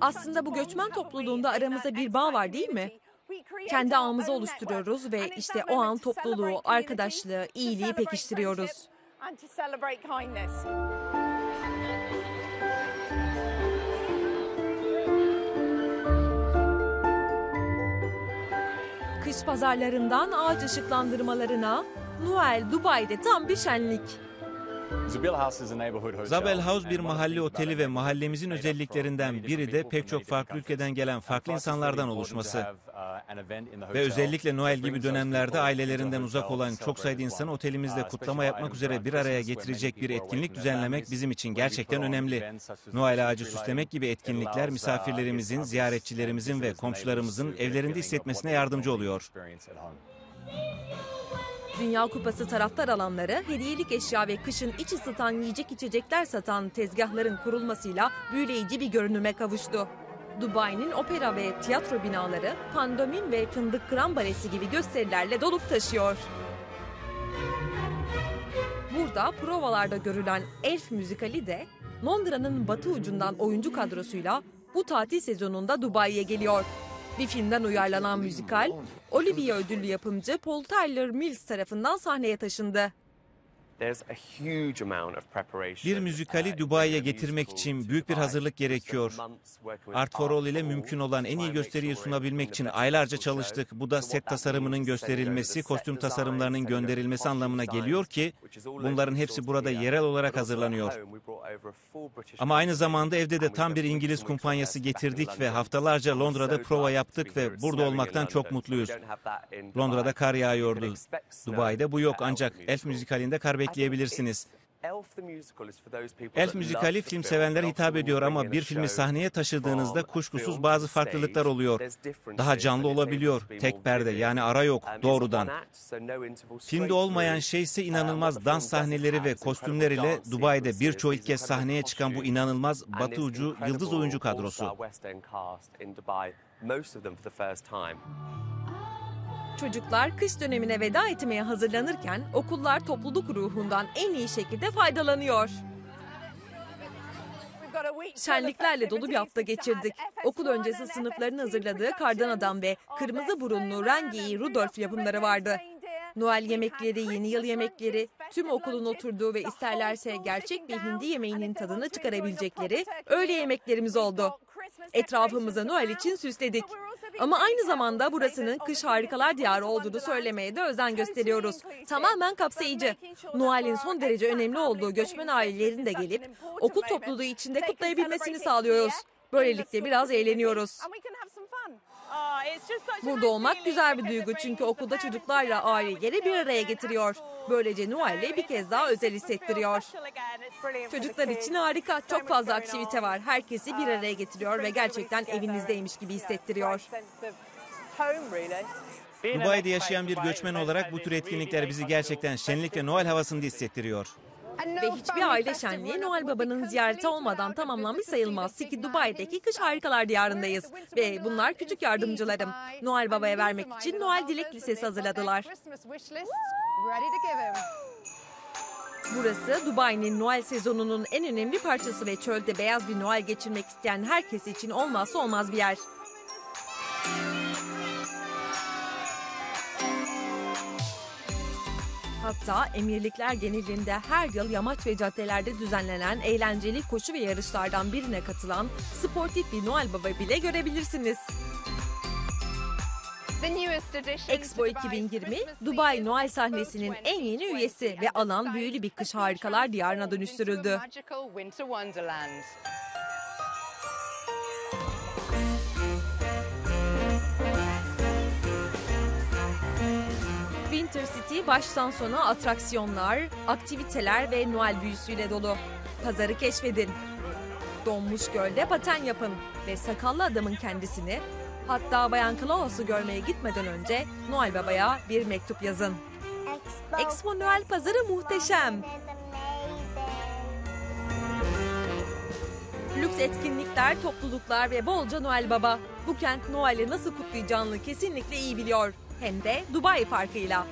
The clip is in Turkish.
Aslında bu göçmen topluluğunda aramızda bir bağ var değil mi? Kendi ağımızı oluşturuyoruz ve işte o an topluluğu, arkadaşlığı, iyiliği pekiştiriyoruz. Kış pazarlarından ağaç ışıklandırmalarına, Noel Dubai'de tam bir şenlik. Zabel House bir mahalle oteli ve mahallemizin özelliklerinden biri de pek çok farklı ülkeden gelen farklı insanlardan oluşması. Ve özellikle Noel gibi dönemlerde ailelerinden uzak olan çok sayıda insanı otelimizde kutlama yapmak üzere bir araya getirecek bir etkinlik düzenlemek bizim için gerçekten önemli. Noel ağacı süslemek gibi etkinlikler misafirlerimizin, ziyaretçilerimizin ve komşularımızın evlerinde hissetmesine yardımcı oluyor. Dünya Kupası taraftar alanları hediyelik eşya ve kışın iç ısıtan yiyecek içecekler satan tezgahların kurulmasıyla büyüleyici bir görünüme kavuştu. Dubai'nin opera ve tiyatro binaları pandomim ve fındık kıran balesi gibi gösterilerle dolup taşıyor. Burada provalarda görülen Elf müzikali de Londra'nın batı ucundan oyuncu kadrosuyla bu tatil sezonunda Dubai'ye geliyor. Bir filmden uyarlanan müzikal, Olivia ödüllü yapımcı Paul Tyler Mills tarafından sahneye taşındı. Bir müzikali Dubai'ye getirmek için büyük bir hazırlık gerekiyor. Art for All ile mümkün olan en iyi gösteriyi sunabilmek için aylarca çalıştık. Bu da set tasarımının gösterilmesi, kostüm tasarımlarının gönderilmesi anlamına geliyor ki bunların hepsi burada yerel olarak hazırlanıyor. Ama aynı zamanda evde de tam bir İngiliz kumpanyası getirdik ve haftalarca Londra'da prova yaptık ve burada olmaktan çok mutluyuz. Londra'da kar yağıyordu. Dubai'de bu yok ancak Elf müzikalinde kar bekleyebilirsiniz. Elf müzikali film sevenlere hitap ediyor ama bir filmi sahneye taşıdığınızda kuşkusuz bazı farklılıklar oluyor. Daha canlı olabiliyor. Tek perde yani ara yok doğrudan. Filmde olmayan şey ise inanılmaz dans sahneleri ve kostümler ile Dubai'de birçoğu ilk kez sahneye çıkan bu inanılmaz batı ucu yıldız oyuncu kadrosu. Çocuklar kış dönemine veda etmeye hazırlanırken okullar topluluk ruhundan en iyi şekilde faydalanıyor. Şenliklerle dolu bir hafta geçirdik. Okul öncesi sınıfların hazırladığı kardan adam ve kırmızı burunlu rengi Rudolf yapımları vardı. Noel yemekleri, yeni yıl yemekleri, tüm okulun oturduğu ve isterlerse gerçek bir hindi yemeğinin tadını çıkarabilecekleri öğle yemeklerimiz oldu. Etrafımızı Noel için süsledik. Ama aynı zamanda burasının kış harikalar diyarı olduğunu söylemeye de özen gösteriyoruz. Tamamen kapsayıcı. Noel'in son derece önemli olduğu göçmen ailelerin de gelip okul topluluğu içinde kutlayabilmesini sağlıyoruz. Böylelikle biraz eğleniyoruz. Burada olmak güzel bir duygu çünkü okulda çocuklarla aileleri bir araya getiriyor. Böylece Noel'i bir kez daha özel hissettiriyor. Çocuklar için harika. Çok fazla aktivite var. Herkesi bir araya getiriyor ve gerçekten evinizdeymiş gibi hissettiriyor. Dubai'de yaşayan bir göçmen olarak bu tür etkinlikler bizi gerçekten şenlik ve Noel havasında hissettiriyor. Ve hiçbir aile şenliği Noel Baba'nın ziyareti olmadan tamamlanmış sayılmaz. Ki Dubai'deki kış harikalar diyarındayız. Ve bunlar küçük yardımcılarım. Noel Baba'ya vermek için Noel Dilek Lisesi hazırladılar. Burası Dubai'nin Noel sezonunun en önemli parçası ve çölde beyaz bir Noel geçirmek isteyen herkes için olmazsa olmaz bir yer. Hatta emirlikler genelinde her yıl yamaç ve caddelerde düzenlenen eğlenceli koşu ve yarışlardan birine katılan sportif bir Noel Baba bile görebilirsiniz. Expo 2020, Dubai Noel sahnesinin en yeni üyesi ve alan büyülü bir kış harikalar diyarına dönüştürüldü. Winter City baştan sona atraksiyonlar, aktiviteler ve Noel büyüsüyle dolu. Pazarı keşfedin. Donmuş gölde paten yapın ve sakallı adamın kendisini hatta Bayan Claus'u görmeye gitmeden önce Noel Baba'ya bir mektup yazın. Expo Noel pazarı muhteşem. Lüks etkinlikler, topluluklar ve bolca Noel Baba. Bu kent Noel'i nasıl kutlayacağını kesinlikle iyi biliyor. Hem de Dubai farkıyla.